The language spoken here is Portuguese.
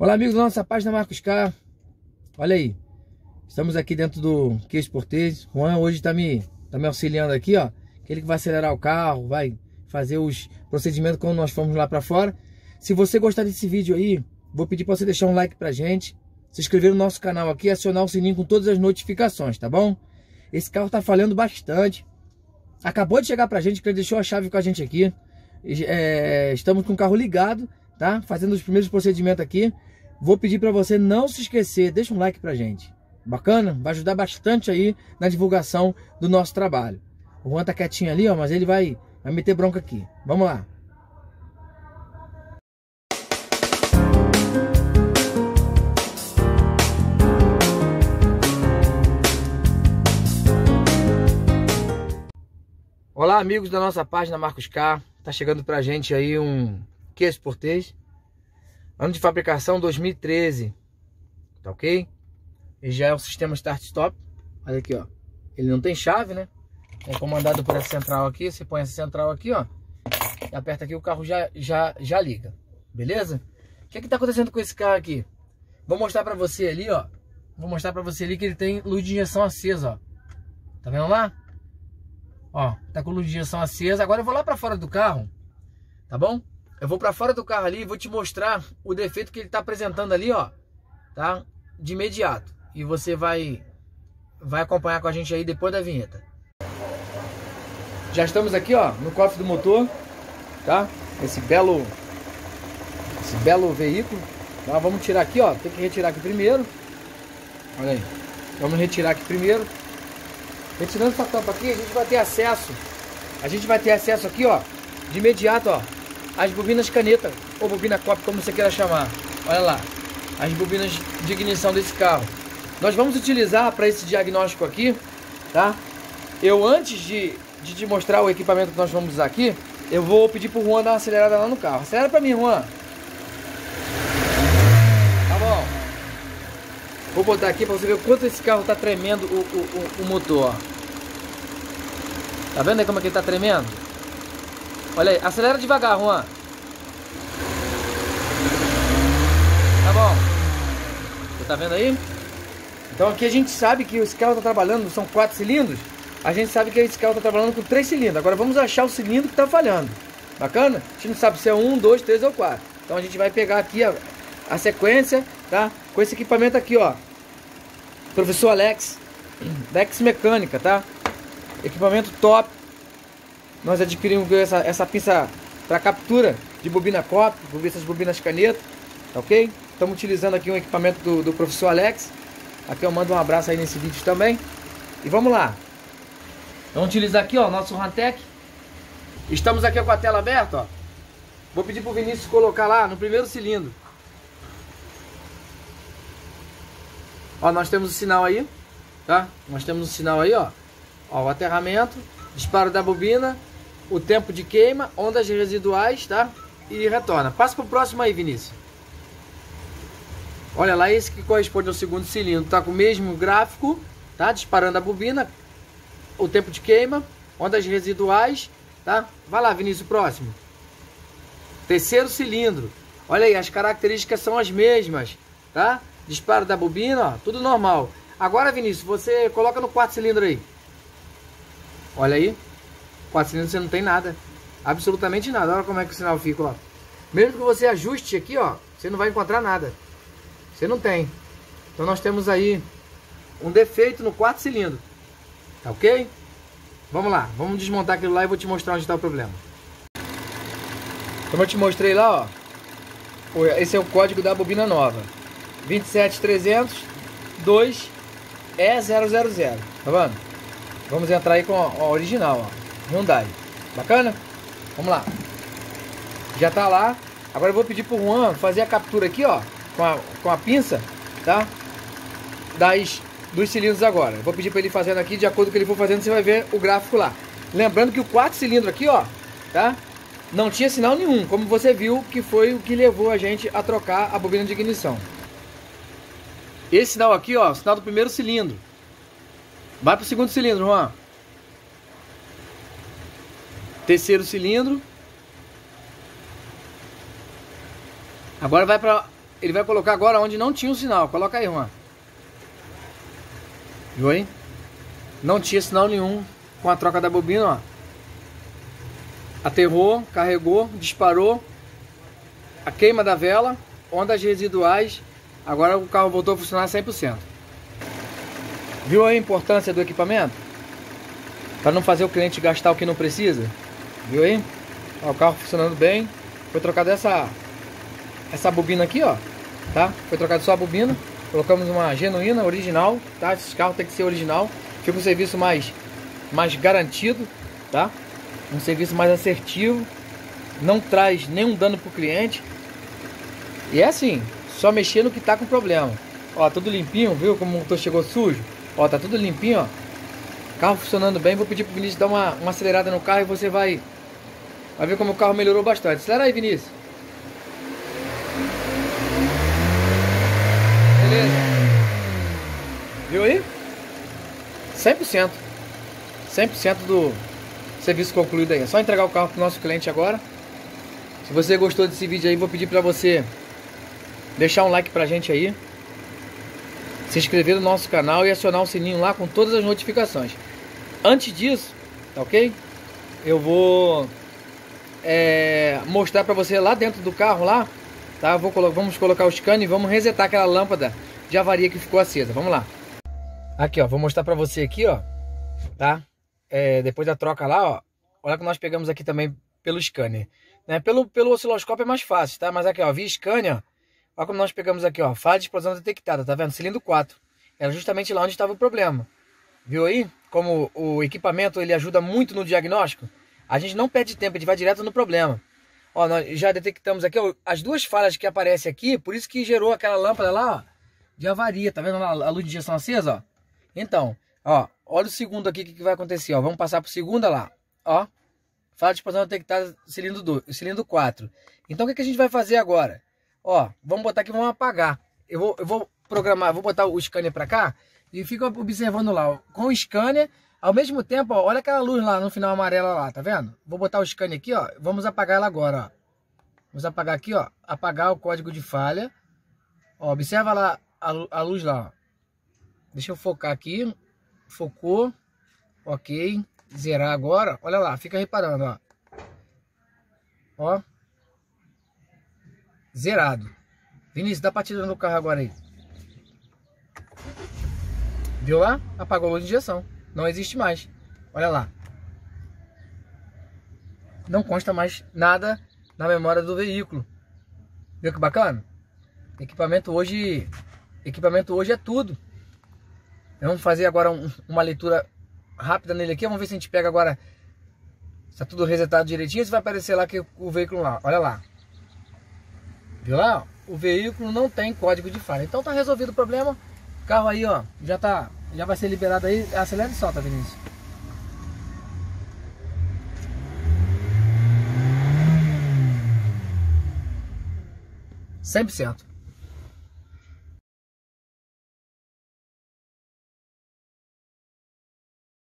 Olá amigos da nossa página Marcos K. Olha aí, estamos aqui dentro do queijo portês. Juan hoje está me, tá me auxiliando aqui, ó. Ele que vai acelerar o carro, vai fazer os procedimentos quando nós formos lá para fora. Se você gostar desse vídeo aí, vou pedir para você deixar um like pra gente, se inscrever no nosso canal aqui e acionar o sininho com todas as notificações, tá bom? Esse carro tá falhando bastante. Acabou de chegar pra gente, que ele deixou a chave com a gente aqui. É, estamos com o carro ligado, tá? Fazendo os primeiros procedimentos aqui. Vou pedir para você não se esquecer, deixa um like pra gente. Bacana? Vai ajudar bastante aí na divulgação do nosso trabalho. O Juan tá quietinho ali, ó, mas ele vai, vai meter bronca aqui. Vamos lá. Olá, amigos da nossa página Marcos K. Tá chegando pra gente aí um queijo portês. Ano de fabricação 2013. Tá ok? Já é o sistema start-stop. Olha aqui, ó. Ele não tem chave, né? É comandado por essa central aqui. Você põe essa central aqui, ó. E aperta aqui, o carro já, já, já liga. Beleza? O que é que tá acontecendo com esse carro aqui? Vou mostrar pra você ali, ó. Vou mostrar pra você ali que ele tem luz de injeção acesa, ó. Tá vendo lá? Ó, tá com luz de injeção acesa. Agora eu vou lá para fora do carro, tá bom? Eu vou para fora do carro ali e vou te mostrar o defeito que ele tá apresentando ali, ó, tá? De imediato. E você vai vai acompanhar com a gente aí depois da vinheta. Já estamos aqui, ó, no cofre do motor, tá? Esse belo esse belo veículo. Tá? Vamos tirar aqui, ó. Tem que retirar aqui primeiro. Olha aí. Vamos retirar aqui primeiro. Retirando essa tampa aqui, a gente vai ter acesso. A gente vai ter acesso aqui, ó, de imediato, ó, as bobinas caneta ou bobina cop, como você queira chamar. Olha lá, as bobinas de ignição desse carro. Nós vamos utilizar para esse diagnóstico aqui, tá? Eu antes de, de te mostrar o equipamento que nós vamos usar aqui, eu vou pedir pro Juan dar uma acelerada lá no carro. Acelera para mim, Juan. Tá bom. Vou botar aqui para você ver o quanto esse carro tá tremendo o, o, o, o motor. Tá vendo aí como é que ele tá tremendo? Olha aí, acelera devagar, Juan. Tá bom. Você tá vendo aí? Então aqui a gente sabe que esse carro tá trabalhando, são quatro cilindros. A gente sabe que esse carro tá trabalhando com três cilindros. Agora vamos achar o cilindro que tá falhando. Bacana? A gente não sabe se é um, dois, três ou quatro. Então a gente vai pegar aqui a, a sequência, tá? Com esse equipamento aqui, ó. Professor Alex, Dex Mecânica, tá? Equipamento top. Nós adquirimos essa, essa pinça para captura de bobina COP, essas bobinas caneta, tá ok? Estamos utilizando aqui um equipamento do, do professor Alex. Aqui eu mando um abraço aí nesse vídeo também. E vamos lá. Vamos utilizar aqui, ó, nosso Rantec. Estamos aqui com a tela aberta, ó. Vou pedir pro Vinícius colocar lá no primeiro cilindro. Ó, nós temos o sinal aí, tá? Nós temos o sinal aí, ó. Ó, o aterramento, disparo da bobina, o tempo de queima, ondas residuais, tá? E retorna. Passa para o próximo aí, Vinícius. Olha lá, esse que corresponde ao segundo cilindro, tá com o mesmo gráfico, tá? Disparando a bobina, o tempo de queima, ondas residuais, tá? Vai lá, Vinícius, próximo. Terceiro cilindro. Olha aí, as características são as mesmas, tá? Disparo da bobina, ó, tudo normal. Agora, Vinícius, você coloca no quarto cilindro aí. Olha aí. 4 cilindros você não tem nada. Absolutamente nada. Olha como é que o sinal fica, ó. Mesmo que você ajuste aqui, ó, você não vai encontrar nada. Você não tem. Então nós temos aí um defeito no quarto cilindro. Tá ok? Vamos lá. Vamos desmontar aquilo lá e vou te mostrar onde está o problema. Como eu te mostrei lá, ó. Esse é o código da bobina nova. 27300 2 E000. Tá vendo? Vamos entrar aí com a original, ó. Hyundai. Bacana? Vamos lá. Já tá lá. Agora eu vou pedir pro Juan fazer a captura aqui, ó. Com a, com a pinça, tá? Das, dos cilindros agora. Vou pedir para ele fazendo aqui, de acordo com o que ele for fazendo, você vai ver o gráfico lá. Lembrando que o quarto cilindro aqui, ó, tá? Não tinha sinal nenhum, como você viu que foi o que levou a gente a trocar a bobina de ignição. Esse sinal aqui, ó, sinal do primeiro cilindro. Vai para o segundo cilindro, Juan. Terceiro cilindro. Agora vai para ele vai colocar agora onde não tinha o sinal. Coloca aí, Juan. Viu aí? Não tinha sinal nenhum com a troca da bobina, ó. Aterrou, carregou, disparou. A queima da vela, ondas residuais. Agora o carro voltou a funcionar 100%. Viu a importância do equipamento? Para não fazer o cliente gastar o que não precisa. Viu aí? Ó, o carro funcionando bem. Foi trocada essa essa bobina aqui, ó. Tá? Foi trocada só a bobina. Colocamos uma genuína, original, tá? Esse carro tem que ser original. Fica um serviço mais, mais garantido, tá? Um serviço mais assertivo. Não traz nenhum dano pro cliente. E é assim, só mexer no que tá com problema. Ó, tudo limpinho, viu como o motor chegou sujo? Ó, tá tudo limpinho, ó. Carro funcionando bem. Vou pedir pro Vinícius dar uma, uma acelerada no carro e você vai, vai ver como o carro melhorou bastante. Acelera aí, Vinícius. Beleza. Viu aí? 100%. 100% do serviço concluído aí. É só entregar o carro pro nosso cliente agora. Se você gostou desse vídeo aí, vou pedir para você deixar um like pra gente aí. Se inscrever no nosso canal e acionar o sininho lá com todas as notificações. Antes disso, tá ok? Eu vou é, mostrar para você lá dentro do carro lá Tá? Vou, vamos colocar o scan e vamos resetar aquela lâmpada de avaria que ficou acesa. Vamos lá. Aqui, ó. Vou mostrar pra você aqui, ó. Tá? É, depois da troca lá, ó. Olha que nós pegamos aqui também pelo scanner. Né? Pelo, pelo osciloscópio é mais fácil, tá? Mas aqui, ó. Via scanner, ó. Olha como nós pegamos aqui, ó. Falha de explosão detectada, tá vendo? Cilindro 4. Era justamente lá onde estava o problema. Viu aí? Como o equipamento ele ajuda muito no diagnóstico. A gente não perde tempo, a gente vai direto no problema. Ó, nós já detectamos aqui ó, as duas falhas que aparecem aqui, por isso que gerou aquela lâmpada lá, ó, de avaria. Tá vendo a luz de injeção acesa, ó? Então, ó, olha o segundo aqui, que, que vai acontecer, ó. Vamos passar pro segundo lá, ó. Falha de expansão detectada cilindro, 2, cilindro 4. Então, o que, que a gente vai fazer agora? Ó, vamos botar aqui, vamos apagar. Eu vou, eu vou programar, vou botar o scanner para cá e fica observando lá, ó, com o scanner ao mesmo tempo, ó, olha aquela luz lá no final amarela lá, tá vendo? Vou botar o scan aqui, ó. Vamos apagar ela agora, ó. Vamos apagar aqui, ó. Apagar o código de falha. Ó, observa lá a, a luz lá, ó. Deixa eu focar aqui. Focou. Ok. Zerar agora. Olha lá, fica reparando, ó. Ó. Zerado. Vinícius, dá pra tirar no carro agora aí. Viu lá? Apagou a luz de injeção. Não existe mais. Olha lá. Não consta mais nada na memória do veículo. Viu que bacana? Equipamento hoje, equipamento hoje é tudo. Vamos fazer agora um, uma leitura rápida nele aqui. Vamos ver se a gente pega agora. Está tudo resetado direitinho. Se vai aparecer lá que o veículo lá. Olha lá. Viu lá? O veículo não tem código de falha. Então tá resolvido o problema. O carro aí, ó, já tá já vai ser liberado aí, acelera e solta, Vinícius. Cem por cento.